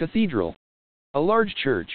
Cathedral. A large church.